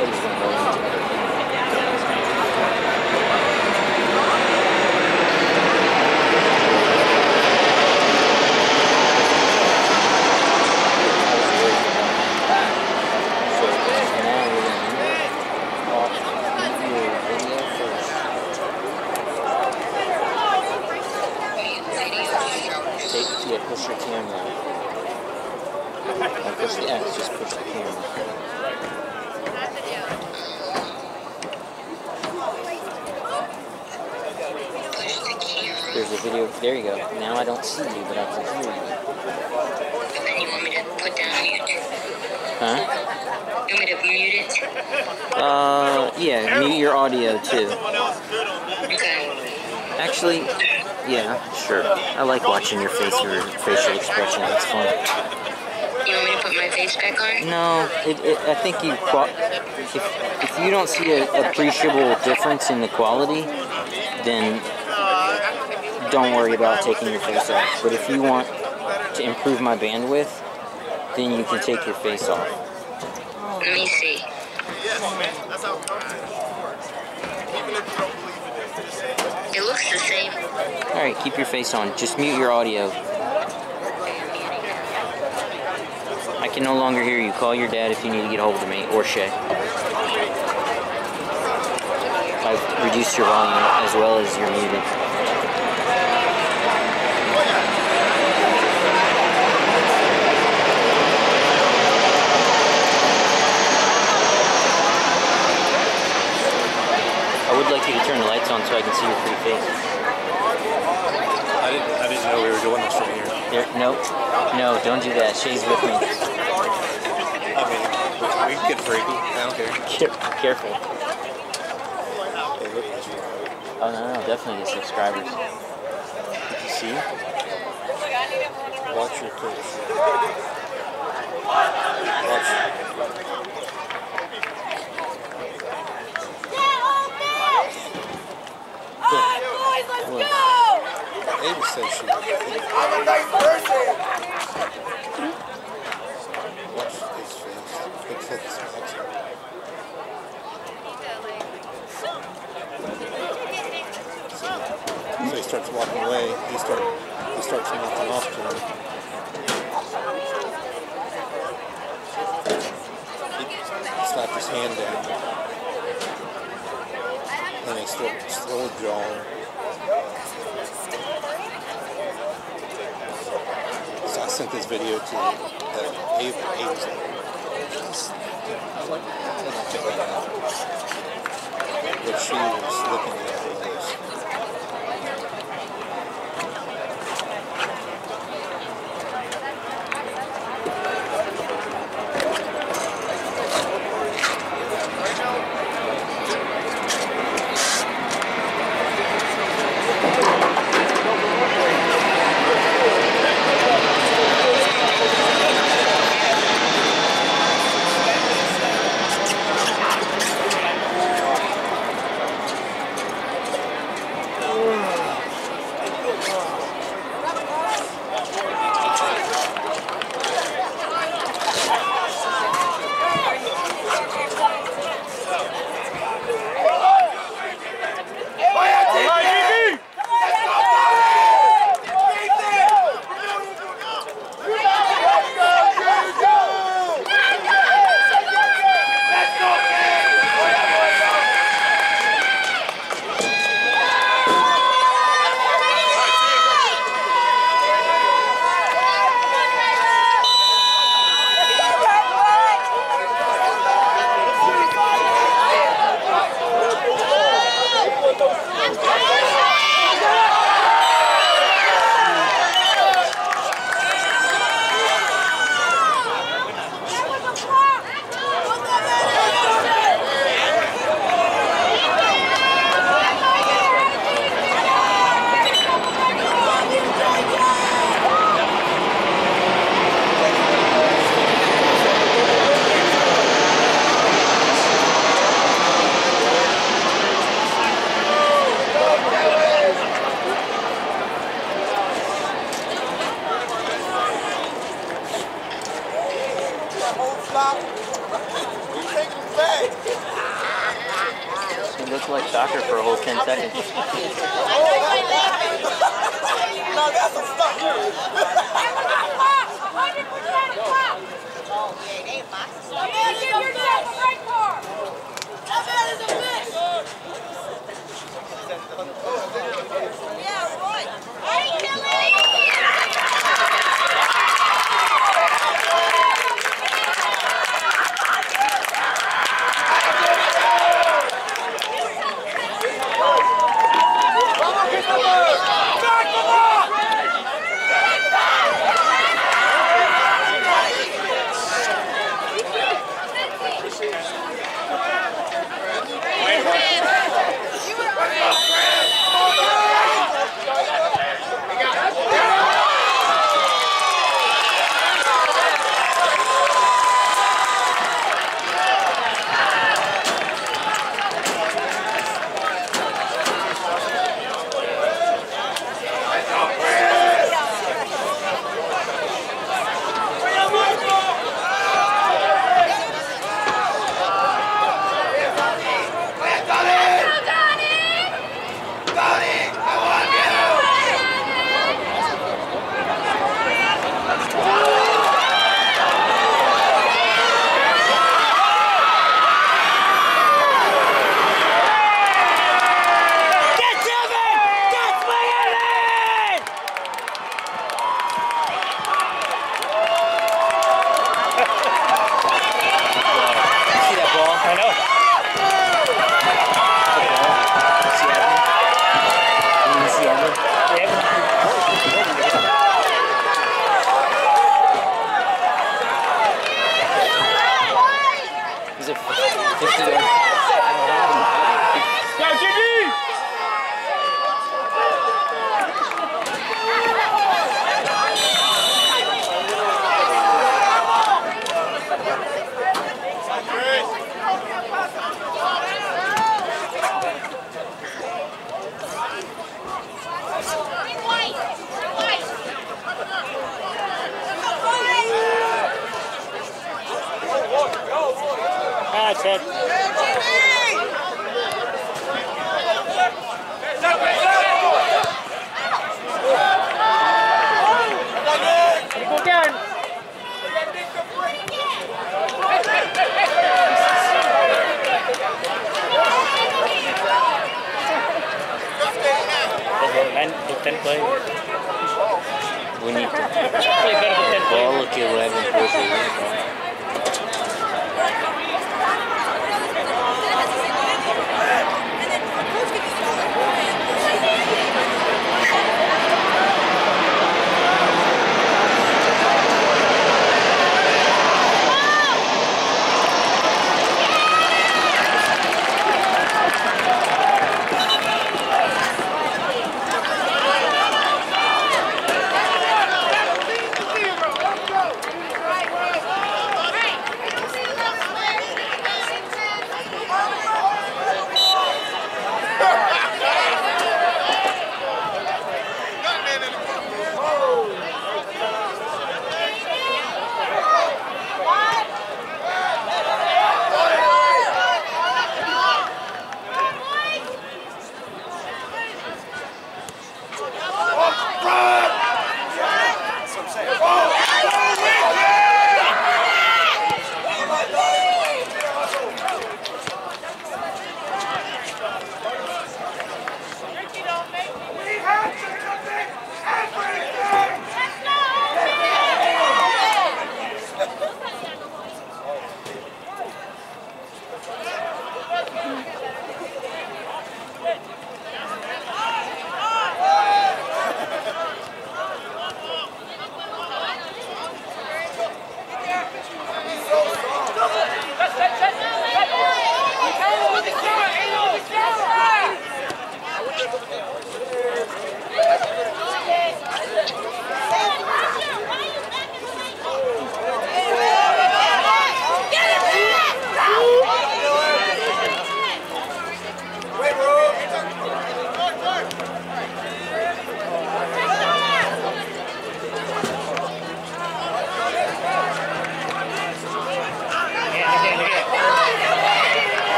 everything you said was going to go into other things. I was worried about that. So now we're going to mute your video first. Take, yeah, push your camera. Don't push the X, just push the camera. There's a video. There you go. Now I don't see you, but I can hear you. Then you want me to put down mute? Huh? You want me to mute it? Uh, yeah, mute your audio too. Okay. Actually, yeah, sure. I like watching your face, your facial expression. It's fun. You want me to put my face back on? No, it, it, I think you if if you don't see an appreciable difference in the quality, then don't worry about taking your face off. But if you want to improve my bandwidth, then you can take your face off. Let me see. It looks the same. All right, keep your face on. Just mute your audio. I can no longer hear you. Call your dad if you need to get a hold of me or Shay. I've reduced your volume as well as your music. I would like you to turn the lights on so I can see your pretty face. I didn't, I didn't know we were doing this from here. There, no, no, don't do that. Shay's with me. I mean, we can get freaky. I don't care. Care- careful. Hey, look at you. Oh no, no, definitely the subscribers. Did you see? Watch your kids. Watch. Alright, boys, let's go! Ava says she. I'm a nice person. Watch his face. Looks like he's watching. So he starts walking away. He start he starts mouthing off to him. He slapped his hand down. Then they start slow jawing. So I sent this video to uh, Ava. Ava's like, I was like, "I don't think that out." But she was looking at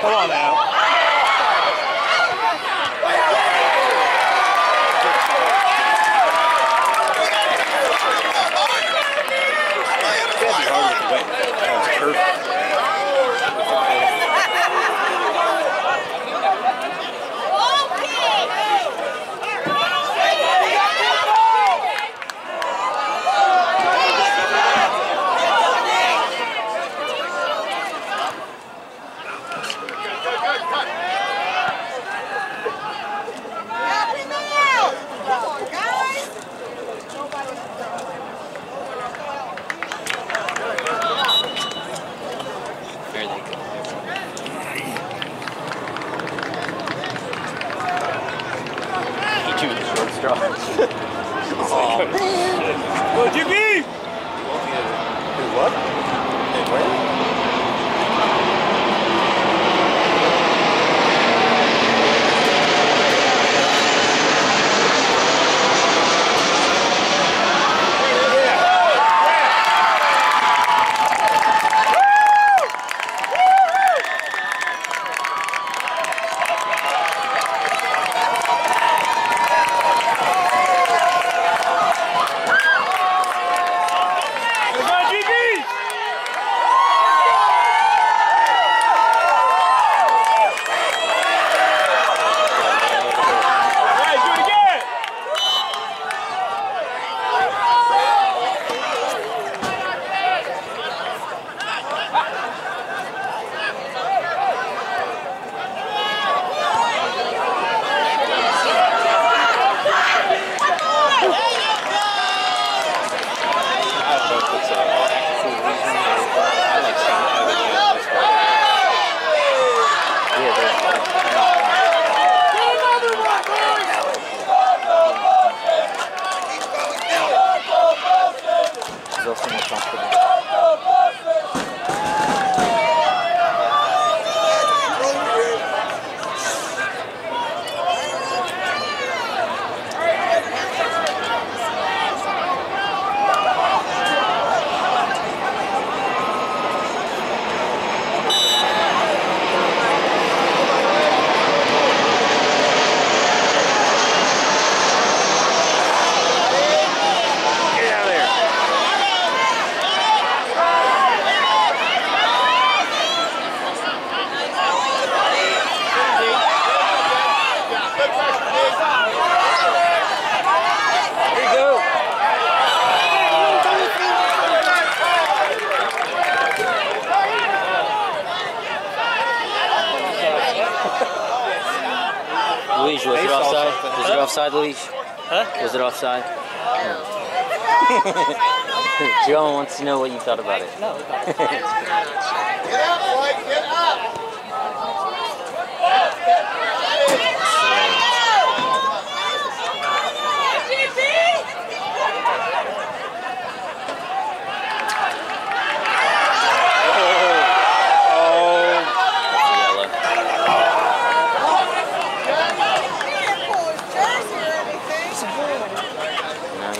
Come on now. Something. Was it offside, Luis? Huh? Was it offside? Joe wants to know what you thought about it. No, it's not. Get up, Floyd, get up! Yellow.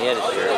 No,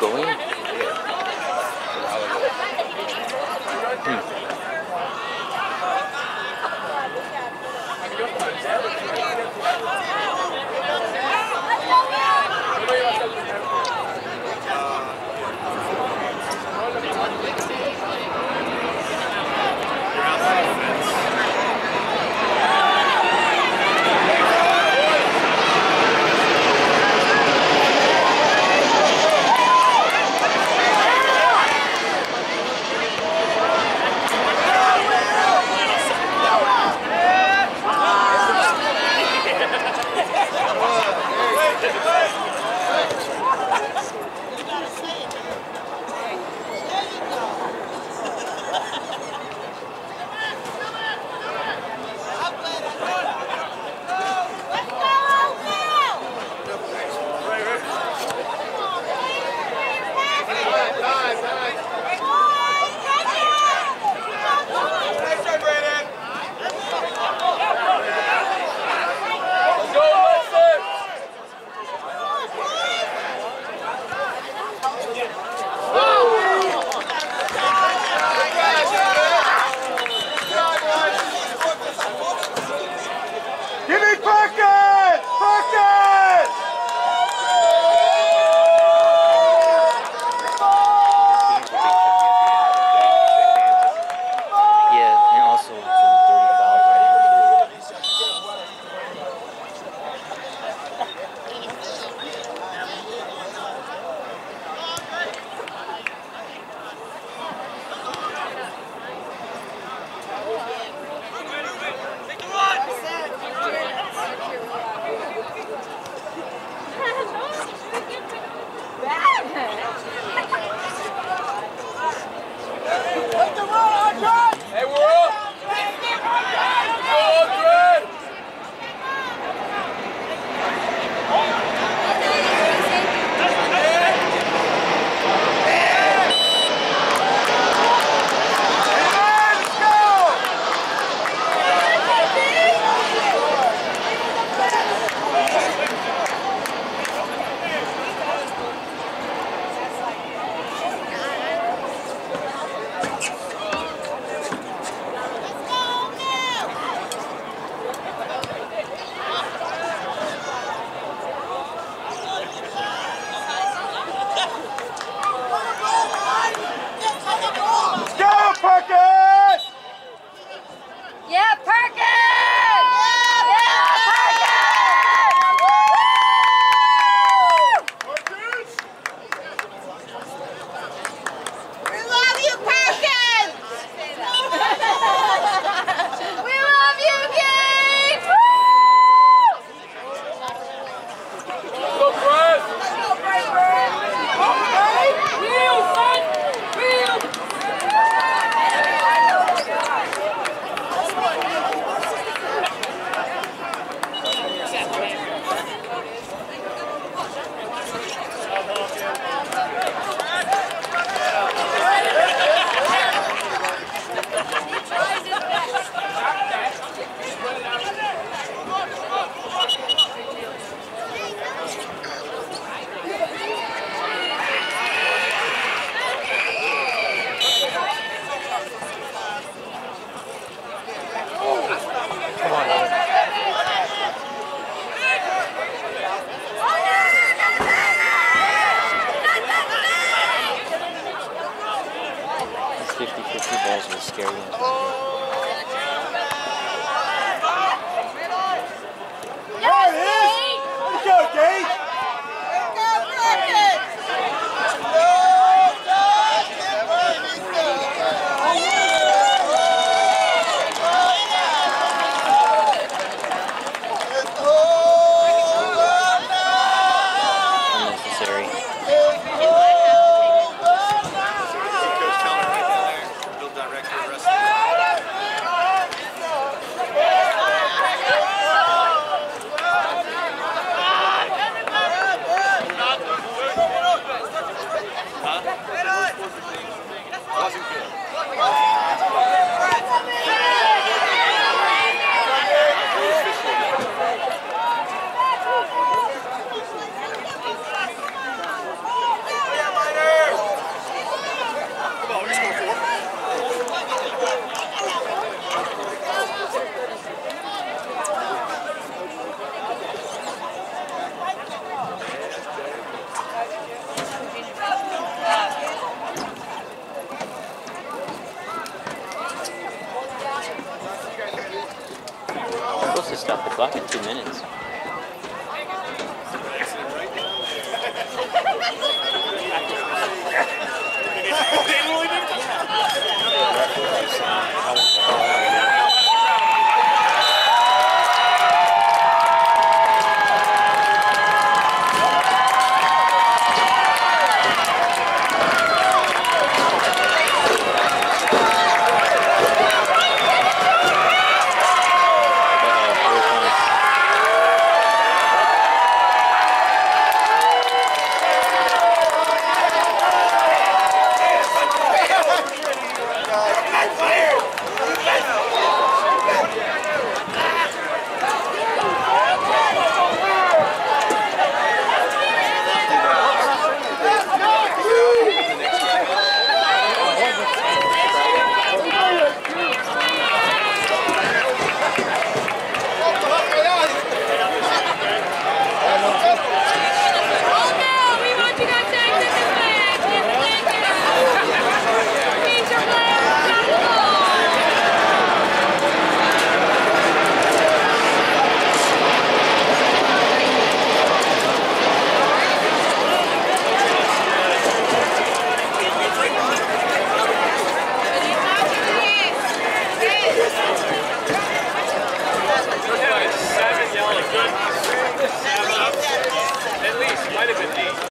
going?